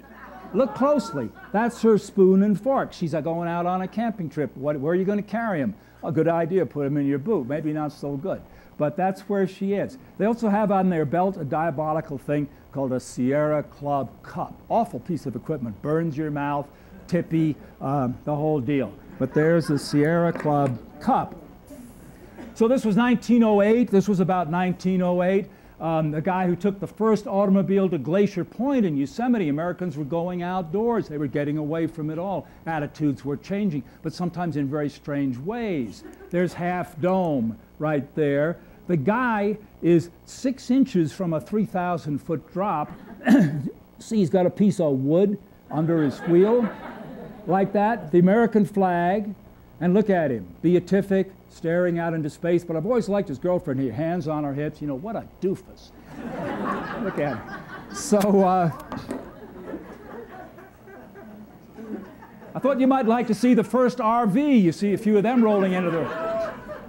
Look closely. That's her spoon and fork. She's going out on a camping trip. What, where are you going to carry them? A good idea, put them in your boot. Maybe not so good. But that's where she is. They also have on their belt a diabolical thing called a Sierra Club cup. Awful piece of equipment. Burns your mouth, tippy, um, the whole deal. But there's the Sierra Club cup. So this was 1908. This was about 1908 um, the guy who took the first automobile to Glacier Point in Yosemite. Americans were going outdoors. They were getting away from it all. Attitudes were changing, but sometimes in very strange ways. There's Half Dome right there. The guy is six inches from a 3,000 foot drop. See, he's got a piece of wood under his wheel, like that. The American flag. And look at him, beatific, staring out into space. But I've always liked his girlfriend here, hands on her hips. You know, what a doofus. Look at him. So, uh, I thought you might like to see the first RV. You see a few of them rolling into the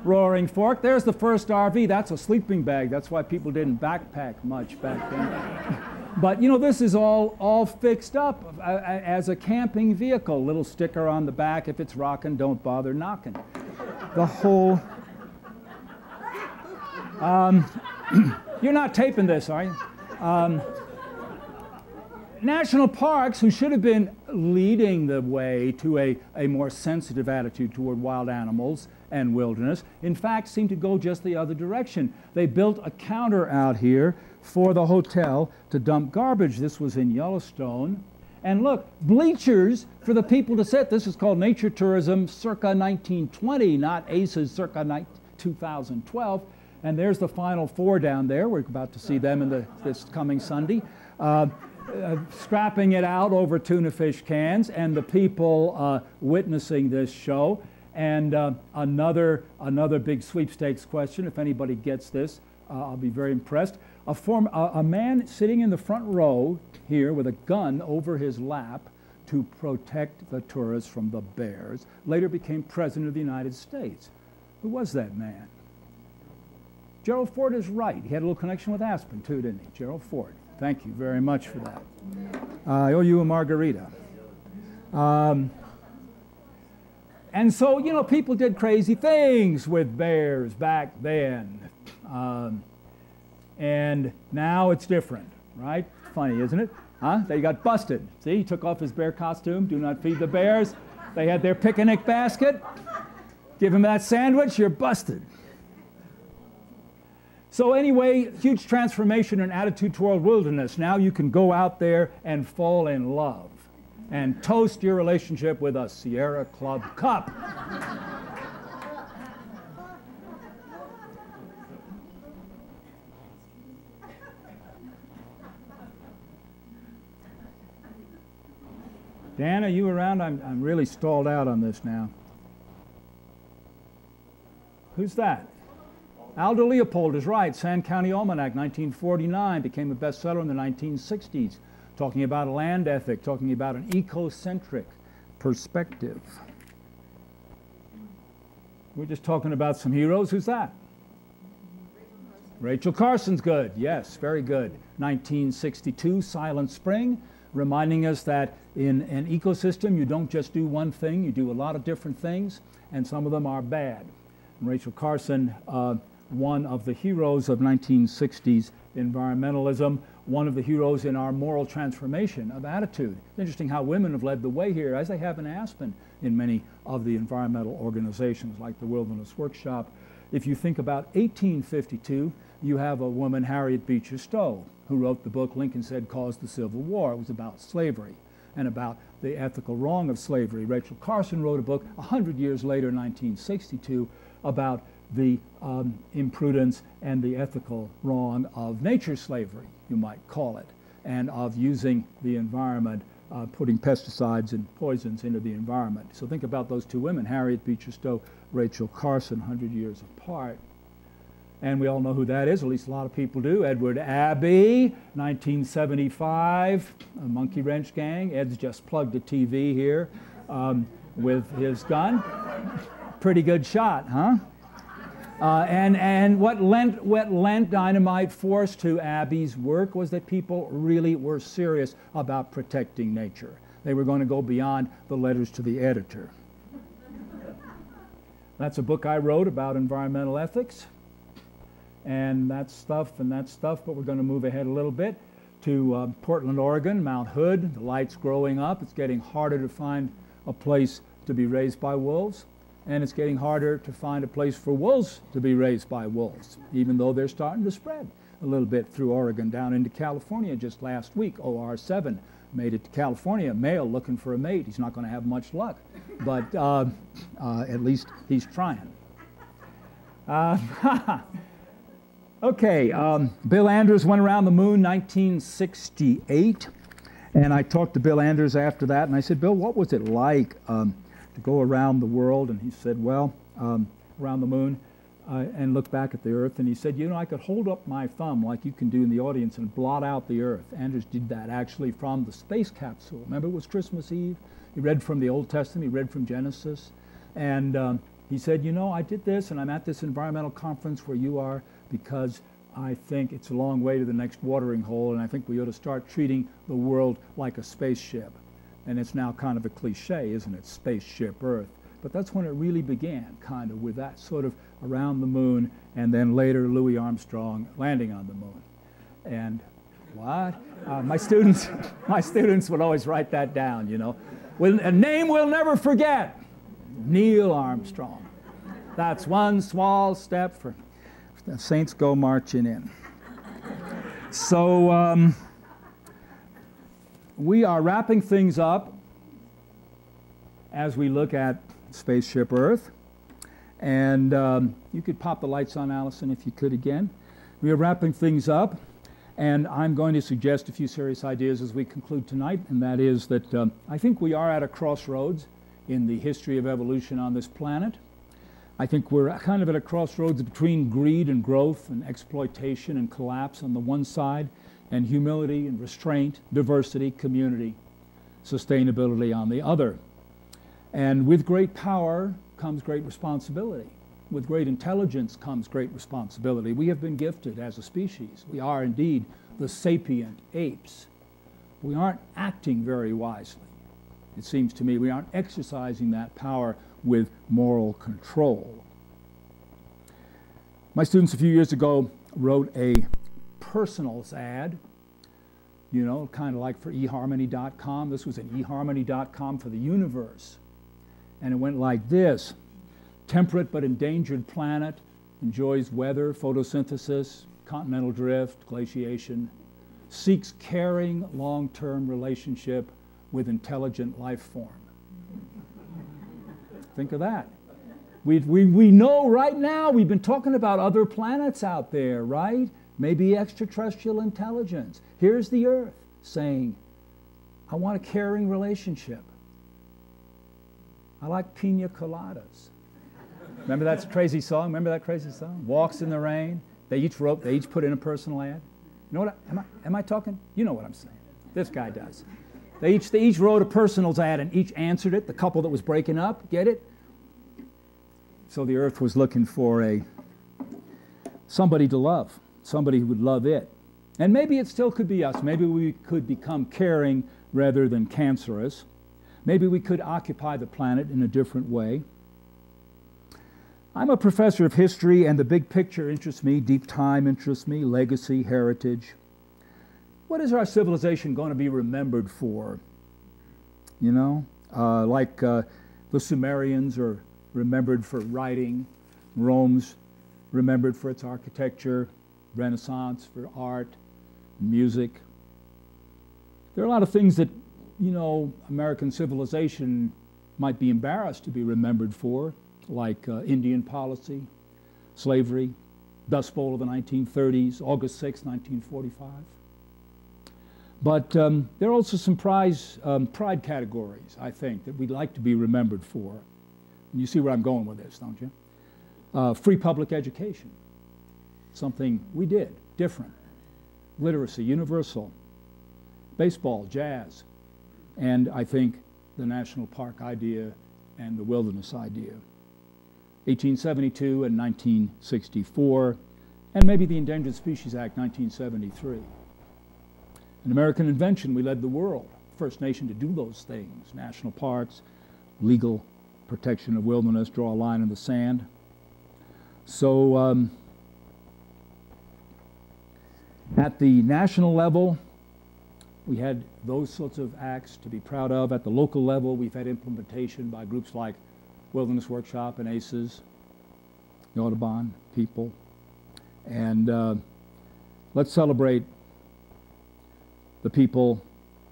roaring fork. There's the first RV. That's a sleeping bag. That's why people didn't backpack much back then. but you know, this is all all fixed up uh, uh, as a camping vehicle. Little sticker on the back: if it's rocking, don't bother knocking. The whole. Um, you're not taping this, are you? Um, national parks, who should have been leading the way to a, a more sensitive attitude toward wild animals and wilderness, in fact, seem to go just the other direction. They built a counter out here for the hotel to dump garbage. This was in Yellowstone. And look, bleachers for the people to sit. This is called nature tourism circa 1920, not ACES circa 2012. And there's the final four down there. We're about to see them in the, this coming Sunday. Uh, uh, scrapping it out over tuna fish cans, and the people uh, witnessing this show. And uh, another, another big sweepstakes question, if anybody gets this, uh, I'll be very impressed. A, form, a, a man sitting in the front row here with a gun over his lap to protect the tourists from the bears later became president of the United States. Who was that man? Gerald Ford is right. He had a little connection with Aspen, too, didn't he? Gerald Ford. Thank you very much for that. Uh, I owe you a margarita. Um, and so, you know, people did crazy things with bears back then. Um, and now it's different, right? Funny, isn't it? Huh? They got busted. See, he took off his bear costume. Do not feed the bears. They had their picnic basket. Give him that sandwich, you're busted. So, anyway, huge transformation in attitude toward wilderness. Now you can go out there and fall in love and toast your relationship with a Sierra Club cup. Dan, are you around? I'm, I'm really stalled out on this now. Who's that? Aldo Leopold is right. Sand County Almanac, 1949, became a bestseller in the 1960s, talking about a land ethic, talking about an ecocentric perspective. We're just talking about some heroes. Who's that? Rachel Carson's good. Yes, very good. 1962, Silent Spring, reminding us that in an ecosystem, you don't just do one thing, you do a lot of different things, and some of them are bad. And Rachel Carson uh, one of the heroes of 1960s environmentalism, one of the heroes in our moral transformation of attitude. It's interesting how women have led the way here, as they have in Aspen in many of the environmental organizations like the Wilderness Workshop. If you think about 1852, you have a woman, Harriet Beecher Stowe, who wrote the book Lincoln Said Caused the Civil War. It was about slavery and about the ethical wrong of slavery. Rachel Carson wrote a book 100 years later, 1962, about the um, imprudence and the ethical wrong of nature slavery, you might call it, and of using the environment, uh, putting pesticides and poisons into the environment. So think about those two women, Harriet Beecher Stowe, Rachel Carson, 100 years apart. And we all know who that is, at least a lot of people do. Edward Abbey, 1975, a monkey wrench gang. Ed's just plugged a TV here um, with his gun. Pretty good shot, huh? Uh, and and what, lent, what lent dynamite force to Abbey's work was that people really were serious about protecting nature. They were going to go beyond the letters to the editor. That's a book I wrote about environmental ethics. And that stuff and that stuff, but we're going to move ahead a little bit to uh, Portland, Oregon, Mount Hood. The light's growing up. It's getting harder to find a place to be raised by wolves and it's getting harder to find a place for wolves to be raised by wolves, even though they're starting to spread a little bit through Oregon down into California just last week. OR7 made it to California, male looking for a mate. He's not going to have much luck, but uh, uh, at least he's trying. Uh, okay, um, Bill Anders went around the moon 1968, and I talked to Bill Anders after that, and I said, Bill, what was it like? Um, to go around the world. And he said, well, um, around the moon, uh, and look back at the earth. And he said, you know, I could hold up my thumb like you can do in the audience and blot out the earth. Anders did that actually from the space capsule. Remember, it was Christmas Eve. He read from the Old Testament, he read from Genesis. And um, he said, you know, I did this, and I'm at this environmental conference where you are because I think it's a long way to the next watering hole, and I think we ought to start treating the world like a spaceship. And it's now kind of a cliche, isn't it? Spaceship Earth. But that's when it really began, kind of, with that sort of around the moon, and then later Louis Armstrong landing on the moon. And what? Uh, my students, my students would always write that down, you know. With a name we'll never forget, Neil Armstrong. That's one small step for the Saints go marching in. So um, we are wrapping things up as we look at Spaceship Earth. And um, you could pop the lights on, Allison, if you could again. We are wrapping things up, and I'm going to suggest a few serious ideas as we conclude tonight, and that is that um, I think we are at a crossroads in the history of evolution on this planet. I think we're kind of at a crossroads between greed and growth and exploitation and collapse on the one side, and humility and restraint, diversity, community, sustainability on the other. And with great power comes great responsibility. With great intelligence comes great responsibility. We have been gifted as a species. We are indeed the sapient apes. We aren't acting very wisely. It seems to me we aren't exercising that power with moral control. My students a few years ago wrote a personals ad, you know, kind of like for eharmony.com. This was an eharmony.com for the universe. And it went like this temperate but endangered planet, enjoys weather, photosynthesis, continental drift, glaciation, seeks caring long term relationship with intelligent life form. Think of that. We, we, we know right now, we've been talking about other planets out there, right? Maybe extraterrestrial intelligence. Here's the Earth saying, I want a caring relationship. I like pina coladas. Remember that crazy song? Remember that crazy song? Walks in the Rain. They each wrote, they each put in a personal ad. You know what? I, am, I, am I talking? You know what I'm saying. This guy does. They each, they each wrote a personals ad and each answered it. The couple that was breaking up, get it? So the earth was looking for a somebody to love, somebody who would love it. And maybe it still could be us. Maybe we could become caring rather than cancerous. Maybe we could occupy the planet in a different way. I'm a professor of history, and the big picture interests me, deep time interests me, legacy, heritage. What is our civilization going to be remembered for? You know, uh, like uh, the Sumerians are remembered for writing, Rome's remembered for its architecture, Renaissance for art, music. There are a lot of things that you know, American civilization might be embarrassed to be remembered for, like uh, Indian policy, slavery, Dust Bowl of the 1930s, August 6, 1945. But um, there are also some prize, um, pride categories, I think, that we'd like to be remembered for. And you see where I'm going with this, don't you? Uh, free public education, something we did, different. Literacy, universal. Baseball, jazz, and I think the national park idea and the wilderness idea. 1872 and 1964, and maybe the Endangered Species Act 1973. An American invention, we led the world, first nation to do those things, national parks, legal protection of wilderness, draw a line in the sand. So um, at the national level, we had those sorts of acts to be proud of. At the local level, we've had implementation by groups like Wilderness Workshop and ACES, the Audubon people. And uh, let's celebrate the people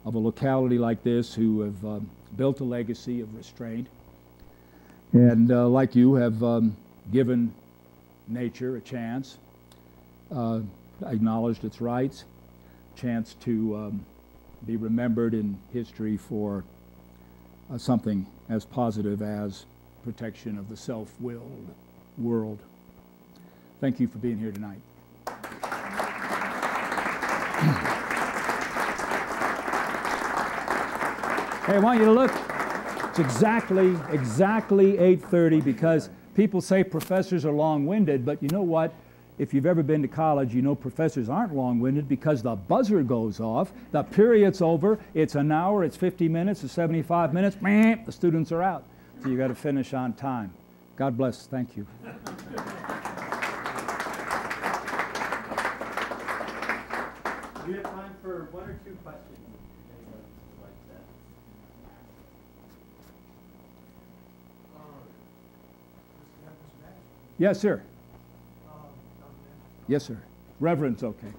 of a locality like this who have uh, built a legacy of restraint and, uh, like you, have um, given nature a chance, uh, acknowledged its rights, chance to um, be remembered in history for uh, something as positive as protection of the self-willed world. Thank you for being here tonight. hey, I want you to look. It's exactly, exactly 8.30 because people say professors are long-winded, but you know what? If you've ever been to college, you know professors aren't long winded because the buzzer goes off, the period's over, it's an hour, it's 50 minutes, it's 75 minutes, meh, the students are out. So you got to finish on time. God bless. Thank you. We have time for one or two questions. if anyone would like to. Yes, sir. Yes, sir. Reverend's okay.